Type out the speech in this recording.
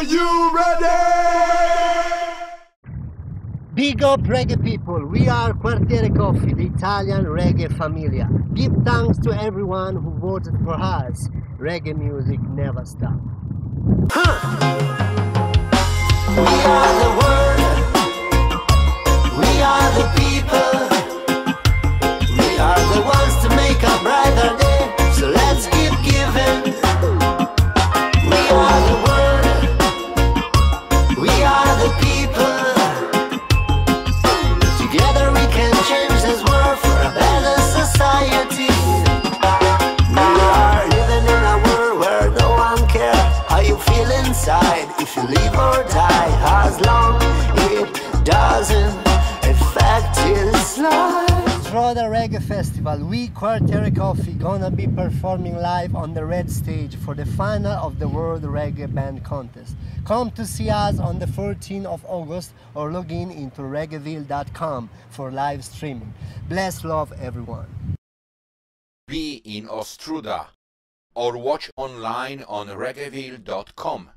Are you ready? Big up reggae people, we are Quartiere Coffee, the Italian reggae familia. Give thanks to everyone who voted for us. Reggae music never stops. Feel inside. If you live or die, as long it doesn't affect his life. Through the Reggae Festival, we Quartiere Coffee gonna be performing live on the red stage for the final of the World Reggae Band Contest. Come to see us on the 14th of August or log in into reggaeville.com for live streaming. Bless love everyone. Be in Ostroda or watch online on reggaeville.com.